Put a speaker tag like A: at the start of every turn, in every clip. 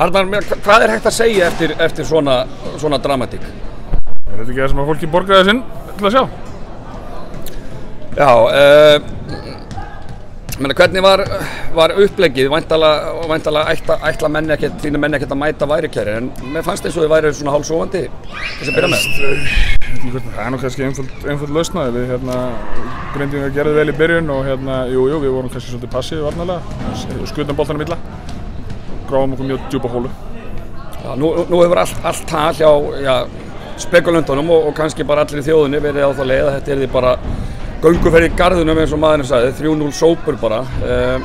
A: Arnar, hva- hvað er hægt að segja eftir, eftir svona, svona dramatík?
B: Er þetta ekki það sem að fólki borgaði sinn til að sjá?
A: Já, uh, menna, hvernig var, var upplegið? Væntala, ætla, menni ekkert, þínu menni ekkert að mæta værikæri, en mér fannst eins og þið væri svona hálfsóandi þess að byrja með.
B: Hvernig, Það er nú kannski einföld, lausnaði. Við hérna, grindingar gerði vel í byrjun og hérna, jú, jú, við vorum kannski svolítið passífi varnalega. Skutum boltanum illa. Gráðum okkur mjög djúpa hólu.
A: Já, nú, nú hefur allt, allt tal hjá já, spekulöndunum og, og kannski bara allir í þjóðinni verið á það leið að þetta er því bara gönguferð í garðunum eins og maðurinn sagði, 3-0 sópur bara. Um,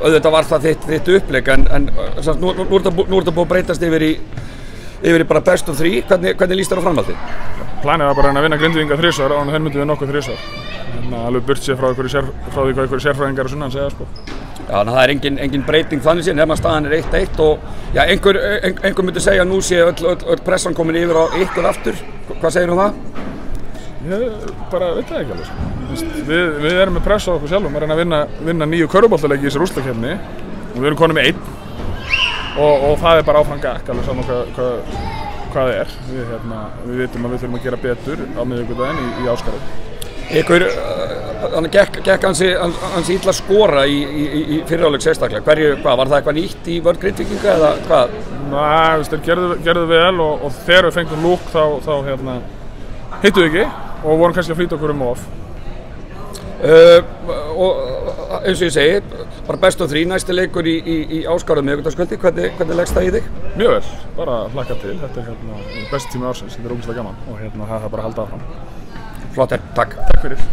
A: auðvitað var það þitt, þitt uppleik en, en samt, nú, nú, nú, er þetta búið að breytast yfir í, yfir í bara best of three. Hvernig, hvernig líst þér á framhaldið?
B: Planið var bara að vinna grindingar þrísvar og þeir myndu við nokkuð þrísvar. Hérna, alveg burt sér frá, sér, frá því hvað einhverju sérfræðingar og sunnan segja, sko.
A: Já, það er engin, engin breyting þannig sér nefn að staðan er 1-1 og já, einhver, ein, einhver myndi segja að nú sé öll, öll, öll pressan komin yfir á ykkur aftur. Hvað segir um það?
B: Ég bara veit það ekki alveg, sko. Þú Við, við erum með press á okkur sjálfum að reyna að vinna, vinna nýju köruboltalegi í þessar úslakefni og við erum konum með einn og, og það er bara áfram gakk alveg saman hvað, hvað, hvað það er. Við, hérna, við vitum að við þurfum að gera betur á miðvíkudaginn í, í áskarið.
A: Ykkur, uh, þannig gekk, gekk hansi, hansi illa skora í, í, í- fyriráleik sérstaklega. Hverju, hvað, var það eitthvað nýtt í vörð grindvikinga eða hvað?
B: Næ, þeir gerðu, gerðu vel og, og þegar við fengum lúk þá, þá hérna, hittu við ekki og vorum kannski að flýta okkur um of.
A: Uh, og eins og ég segi, bara best of three, næsti leikur í, í, í áskarðum miðvíkudagskvöldi. Hvernig, hvernig leggst það í þig?
B: Mjög vel, bara hlakka til, þetta er hérna, besti tími ársins, þetta er ógæslega gaman og hérna, það er bara að halda áfram.
A: Flott, takk.
B: Takk fyrir.